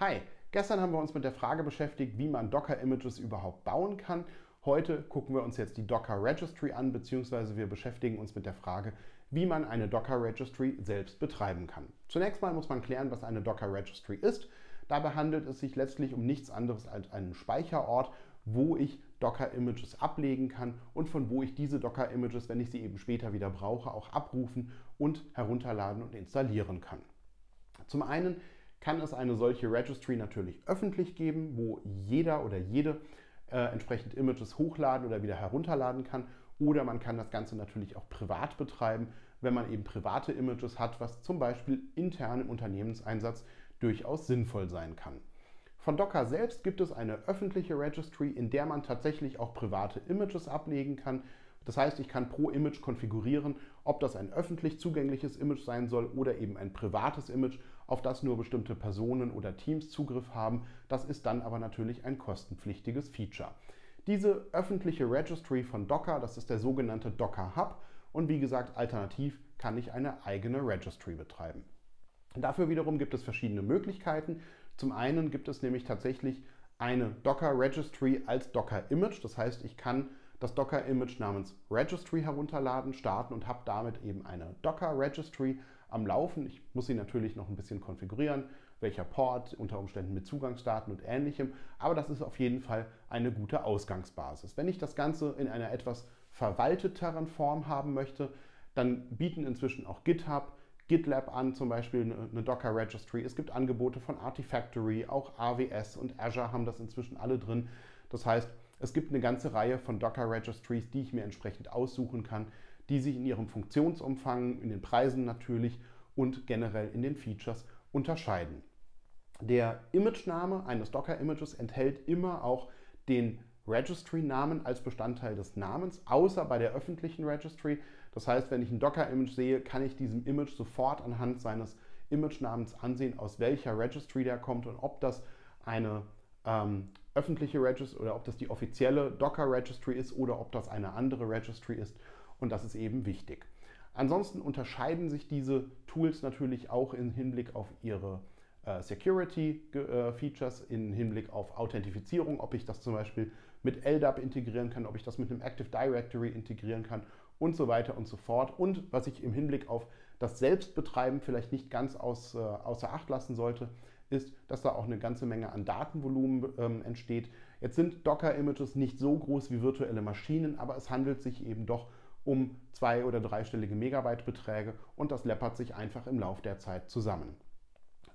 Hi, gestern haben wir uns mit der Frage beschäftigt, wie man Docker-Images überhaupt bauen kann. Heute gucken wir uns jetzt die Docker Registry an, beziehungsweise wir beschäftigen uns mit der Frage, wie man eine Docker Registry selbst betreiben kann. Zunächst mal muss man klären, was eine Docker Registry ist. Dabei handelt es sich letztlich um nichts anderes als einen Speicherort, wo ich Docker-Images ablegen kann und von wo ich diese Docker-Images, wenn ich sie eben später wieder brauche, auch abrufen und herunterladen und installieren kann. Zum einen kann es eine solche Registry natürlich öffentlich geben, wo jeder oder jede äh, entsprechend Images hochladen oder wieder herunterladen kann. Oder man kann das Ganze natürlich auch privat betreiben, wenn man eben private Images hat, was zum Beispiel intern im Unternehmenseinsatz durchaus sinnvoll sein kann. Von Docker selbst gibt es eine öffentliche Registry, in der man tatsächlich auch private Images ablegen kann. Das heißt, ich kann pro Image konfigurieren, ob das ein öffentlich zugängliches Image sein soll oder eben ein privates Image, auf das nur bestimmte Personen oder Teams Zugriff haben. Das ist dann aber natürlich ein kostenpflichtiges Feature. Diese öffentliche Registry von Docker, das ist der sogenannte Docker Hub und wie gesagt, alternativ kann ich eine eigene Registry betreiben. Dafür wiederum gibt es verschiedene Möglichkeiten. Zum einen gibt es nämlich tatsächlich eine Docker Registry als Docker Image. Das heißt, ich kann das Docker Image namens Registry herunterladen, starten und habe damit eben eine Docker Registry am Laufen. Ich muss sie natürlich noch ein bisschen konfigurieren, welcher Port, unter Umständen mit Zugangsdaten und ähnlichem. Aber das ist auf jeden Fall eine gute Ausgangsbasis. Wenn ich das Ganze in einer etwas verwalteteren Form haben möchte, dann bieten inzwischen auch GitHub, GitLab an, zum Beispiel eine Docker Registry. Es gibt Angebote von Artifactory, auch AWS und Azure haben das inzwischen alle drin. Das heißt, es gibt eine ganze Reihe von Docker Registries, die ich mir entsprechend aussuchen kann, die sich in ihrem Funktionsumfang, in den Preisen natürlich und generell in den Features unterscheiden. Der Imagename eines Docker-Images enthält immer auch den Registry-Namen als Bestandteil des Namens, außer bei der öffentlichen Registry. Das heißt, wenn ich ein Docker-Image sehe, kann ich diesem Image sofort anhand seines Image-Namens ansehen, aus welcher Registry der kommt und ob das eine ähm, öffentliche Registry oder ob das die offizielle Docker-Registry ist oder ob das eine andere Registry ist. Und das ist eben wichtig. Ansonsten unterscheiden sich diese Tools natürlich auch im Hinblick auf ihre äh, Security-Features, äh, im Hinblick auf Authentifizierung, ob ich das zum Beispiel mit LDAP integrieren kann, ob ich das mit einem Active Directory integrieren kann und so weiter und so fort. Und was ich im Hinblick auf das Selbstbetreiben vielleicht nicht ganz aus, äh, außer Acht lassen sollte, ist, dass da auch eine ganze Menge an Datenvolumen ähm, entsteht. Jetzt sind Docker-Images nicht so groß wie virtuelle Maschinen, aber es handelt sich eben doch um zwei- oder dreistellige Megabyte-Beträge und das läppert sich einfach im Laufe der Zeit zusammen.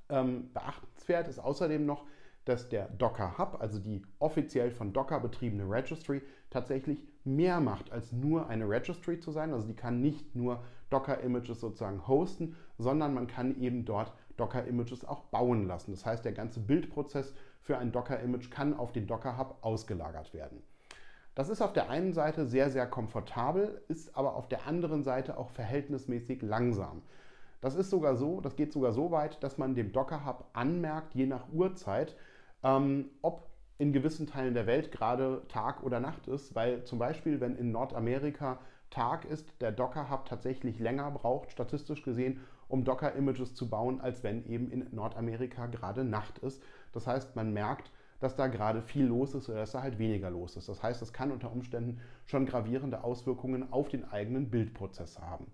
Ähm, beachtenswert ist außerdem noch, dass der Docker Hub, also die offiziell von Docker betriebene Registry, tatsächlich mehr macht, als nur eine Registry zu sein. Also die kann nicht nur Docker-Images sozusagen hosten, sondern man kann eben dort Docker-Images auch bauen lassen. Das heißt, der ganze Bildprozess für ein Docker-Image kann auf den Docker Hub ausgelagert werden. Das ist auf der einen Seite sehr, sehr komfortabel, ist aber auf der anderen Seite auch verhältnismäßig langsam. Das ist sogar so, das geht sogar so weit, dass man dem Docker Hub anmerkt, je nach Uhrzeit, ähm, ob in gewissen Teilen der Welt gerade Tag oder Nacht ist, weil zum Beispiel, wenn in Nordamerika Tag ist, der Docker Hub tatsächlich länger braucht, statistisch gesehen, um Docker-Images zu bauen, als wenn eben in Nordamerika gerade Nacht ist. Das heißt, man merkt, dass da gerade viel los ist oder dass da halt weniger los ist. Das heißt, das kann unter Umständen schon gravierende Auswirkungen auf den eigenen Bildprozess haben.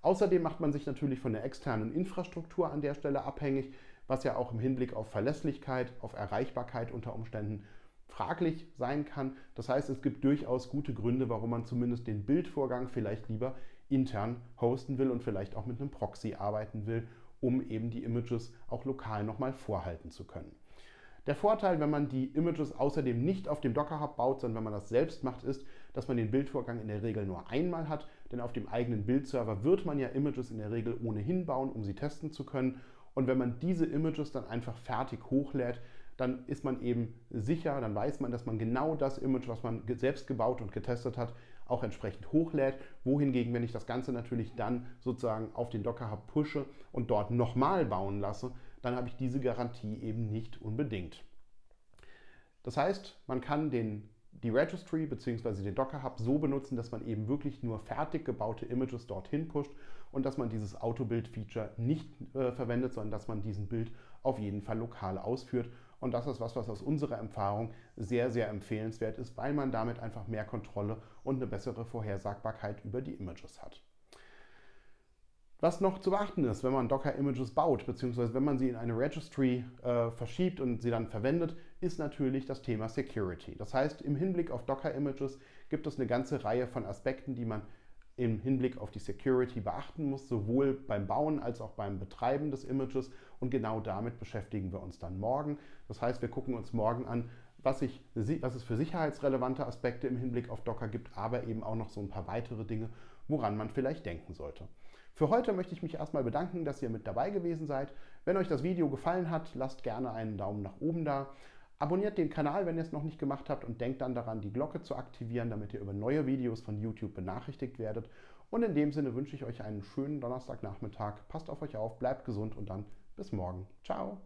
Außerdem macht man sich natürlich von der externen Infrastruktur an der Stelle abhängig was ja auch im Hinblick auf Verlässlichkeit, auf Erreichbarkeit unter Umständen fraglich sein kann. Das heißt, es gibt durchaus gute Gründe, warum man zumindest den Bildvorgang vielleicht lieber intern hosten will und vielleicht auch mit einem Proxy arbeiten will, um eben die Images auch lokal nochmal vorhalten zu können. Der Vorteil, wenn man die Images außerdem nicht auf dem Docker Hub baut, sondern wenn man das selbst macht, ist, dass man den Bildvorgang in der Regel nur einmal hat, denn auf dem eigenen Bildserver wird man ja Images in der Regel ohnehin bauen, um sie testen zu können und wenn man diese Images dann einfach fertig hochlädt, dann ist man eben sicher, dann weiß man, dass man genau das Image, was man selbst gebaut und getestet hat, auch entsprechend hochlädt. Wohingegen, wenn ich das Ganze natürlich dann sozusagen auf den Docker Hub pushe und dort nochmal bauen lasse, dann habe ich diese Garantie eben nicht unbedingt. Das heißt, man kann den die Registry bzw. den Docker Hub so benutzen, dass man eben wirklich nur fertig gebaute Images dorthin pusht und dass man dieses Autobild-Feature nicht äh, verwendet, sondern dass man diesen Bild auf jeden Fall lokal ausführt. Und das ist was, was aus unserer Erfahrung sehr, sehr empfehlenswert ist, weil man damit einfach mehr Kontrolle und eine bessere Vorhersagbarkeit über die Images hat. Was noch zu beachten ist, wenn man Docker-Images baut, beziehungsweise wenn man sie in eine Registry äh, verschiebt und sie dann verwendet, ist natürlich das Thema Security. Das heißt, im Hinblick auf Docker-Images gibt es eine ganze Reihe von Aspekten, die man im Hinblick auf die Security beachten muss, sowohl beim Bauen als auch beim Betreiben des Images. Und genau damit beschäftigen wir uns dann morgen. Das heißt, wir gucken uns morgen an, was, ich, was es für sicherheitsrelevante Aspekte im Hinblick auf Docker gibt, aber eben auch noch so ein paar weitere Dinge, woran man vielleicht denken sollte. Für heute möchte ich mich erstmal bedanken, dass ihr mit dabei gewesen seid. Wenn euch das Video gefallen hat, lasst gerne einen Daumen nach oben da. Abonniert den Kanal, wenn ihr es noch nicht gemacht habt und denkt dann daran, die Glocke zu aktivieren, damit ihr über neue Videos von YouTube benachrichtigt werdet. Und in dem Sinne wünsche ich euch einen schönen Donnerstagnachmittag. Passt auf euch auf, bleibt gesund und dann bis morgen. Ciao!